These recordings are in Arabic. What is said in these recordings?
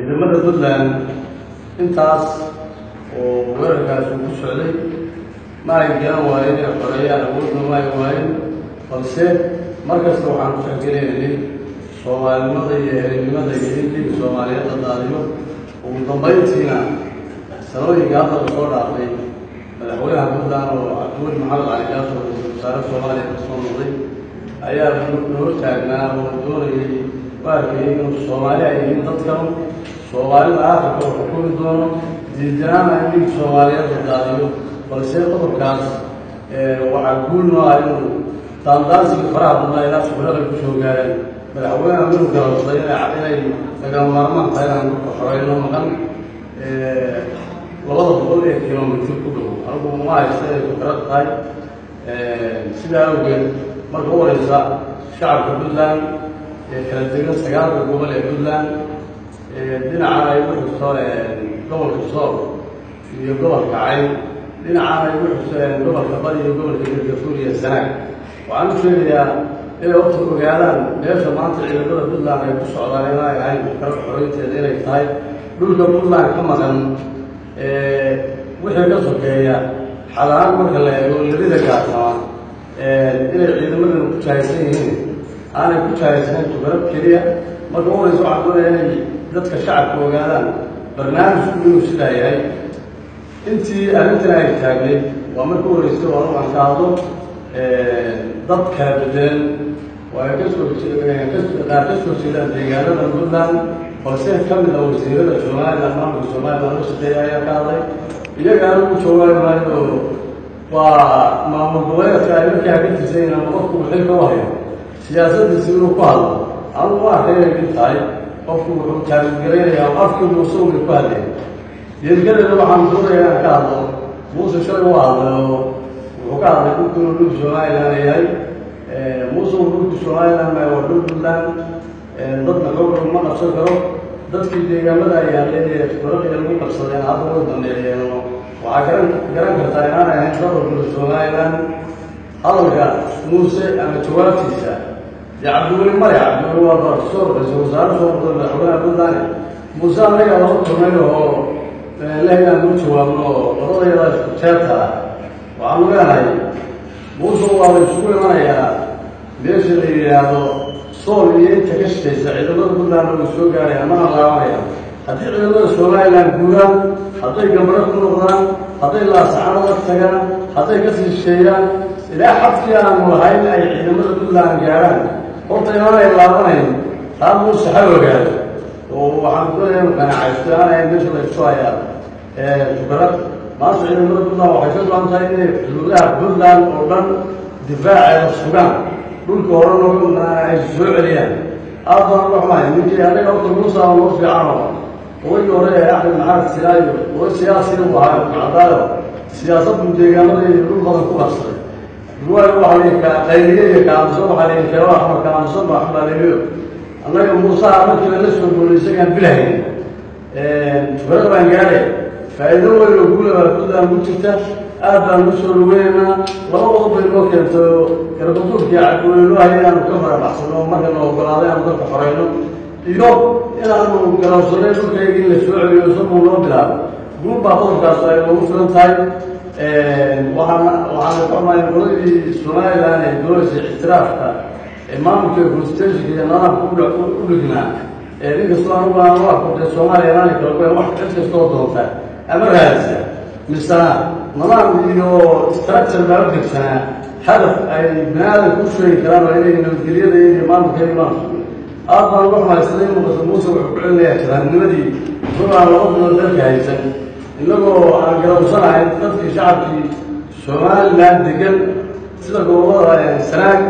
إذا ما تقول لهم أنت أص وورك أسوس عليك ما يجان وين قريان أقول ما يوين طيب فلسة مركز روح عن شكلين لي سواء يعني المضي يهري المضي يهري لي سواء ليت الضاليو وضمي تينا سنوي قابل الصورة عقلي فلحولي هكذا وعطول محل على جاسه وصارف سواء ليت الصور أيها نور تاقنا ودوري وأركي إنه الصومالي أي من تذكروا صومالي وآخر وحكومة دونه ديدام أي من صومالي الضداديو بلسي قطب كاس آه، وعقول نوعي تاندازي فراح الله إلا سبحانه كشو قاري مدحوين أمينه كرسي إلا عقلي لقام مرمان خيرا وحرين ومغن labada boqol ee kilomitr ku dhow anigu ma haysta ay fikrad tahay sidaa awgeed marka u horeysa shacabka puntland kala sagaalka gobol ee puntland dhinacana ay ugu xuseen gobolka sool iyo gobolka cayn dhinacana ay ugu xuseen gobolka bad iyo gobolka gargafuur iyo sanaag waxaan u sheegayaa inay wata ogaadaan meesha maanta ciidamada puntland ay ku socdaan inaanay ahayn muxkarada xoreynteeda inay tahay dhulka puntland ka maqan wixii ka sokeeya xalaal marka la eego labada gaatama inay ciidamadan ku jahaysan yihiin aanay ku jaayaysnayn tugalab keliya marka u horeysa waxaan doonaya inay dadka shacabka ogaadaan barnaamijku inuu sidaa yahay intii arrintan ay taagneyd waa marka u horeysa oo aan qaado dad kala bedelan oo ay kasoo qaar kasoo jeedaan deegaanada puntland balse ka mid a wasiirada somalilan maamulka somalilan la shaqeeya ayaa ka hadlay iyaga anigu joogaan maayo waa maamul goboleedka ay markaa ka tirsan inaan qofku xilka u hayo siyaasaddiisi inuu ku hadlo anugu waa mid tahay qofku wuxuu taagigaraynaya afkii muuse ku hadleen deedgadana waxaan doonaya inaan ka hadlo muuse shalay waa hadlayo wuxuu ka hadlay dhulkuna dhul somalilan yahay eh, muuse uu dhulku somalilan waa dhul puntland eh, dadna gowraka ma qabsan karo dadkii deegaamada ayaa leeya khibraqida lagu qabsadeen hadda way dandeeyeeno waxaa garan garan kartaa inaan ahayn dadka somalilan hadalka muuse ama jawaabtiisa يعبدون المر يعبدون وضر صور زوزار صور ضل حولا بدان موسى لي الله تمنه لينا نوتي والله قضايا لا تشتاتا وعمرها موسى والله يقول ما يا ليش اللي يهادو صور ينت كشتيس عيدنا بدان وسوق عليها ما الله عليها haddii ciidamada somalilan guuraan hadday gabadho ku noqdaan hadday laasacaanada tagaan hadday ka sii shisheeyaan ilaa xabkii aanu lahayn ay ciidamada puntland gaarhaan horta inaanay laabanayn taa muuse xawagaada oo waxaan kuleeyahay qanacaysay aanay meesha la isku hayaa tukanad maanta ciidamada puntland waxay ka go-an tahay inay xuduudaha puntland oo dhan difaaceeda sugaan dhulka horena ay soo celiyaan aad baan uga xumahay ninkii anaga horta muuse aan loo fiicano odagii hore ee axmed maxamed silaayo oo siyaasiga u ahaa cadaayo siyaasad buu deegaanada iyo dhul badan ku qabsaday أنا موسى عملت لسه نقول سكان بلهين برضو عن قاله فإذا هو يقول كل المتكتة أبا نصر وينا لو وضب الوقت كربطوك يا كل الواحد أنا كفر الأحسن وما كان أقول هذا أنا كنت حرينه اليوم إلى أن كرسولين كي يجي للسوق يوصل من بلا قلوب بعضهم كرسولين ومسلم تايم waxaa qornaya qoladii somalilan ay doonaysa ictiraafka maamulka constitutionka nanaha u dhignaa nin kastoo anugu aan u arko dee soomaaliya inaani kala goyn wax cid kastoo doonta ama raadsa misana nanahan iyo structure baa u jirsanaa hadaf ay bini aadamka u sheegi karaan waa inay nabadgelyada iyo maamulka imaamka aad baan uga xumaysaday muuqata muuse wuxuu ku celinayaa jiraanimadii rubaan laba bilood dalka haysan inagoo aan galowsanahay dadkii shacabkii somalilan degan sida gobolada sanaag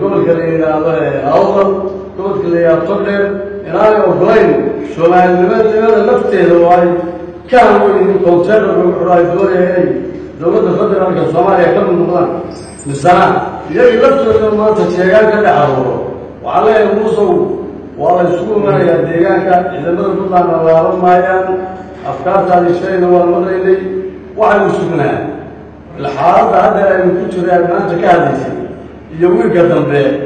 gobolka la yidhaahdo awdal gobolka la yidhahdo togdheer inaanay ogolayn soomaalinimada lafteeda oo ay ka hanweynin konteynarka wuxuu ay doonaya inay dowladda federaalka soomaaliya ka munuqdaan misanaan iyagii laftooda maanta jeegaan ka dhex aruuro waxaa leeyahay muusow waa la isugu imanayaa deegaanka ciidamada puntland laaban maayaan أفكار هذا الشيء نوال مرة إلي وعلى السبناء الحال هذا من كتر أبنان تكاليسي يومي قدم إيه،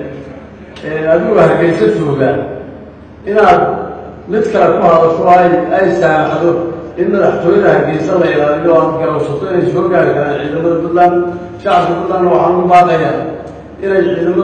بي أدوه هكي ستسوه بي إن نتكلم على شوائي أي ساعة حدوث إن رحتوين هكي سلع إلى اليوم قروا سطيني شوقا كان عيد المدلان شعب المدلان وحام مبادئا إلى عيد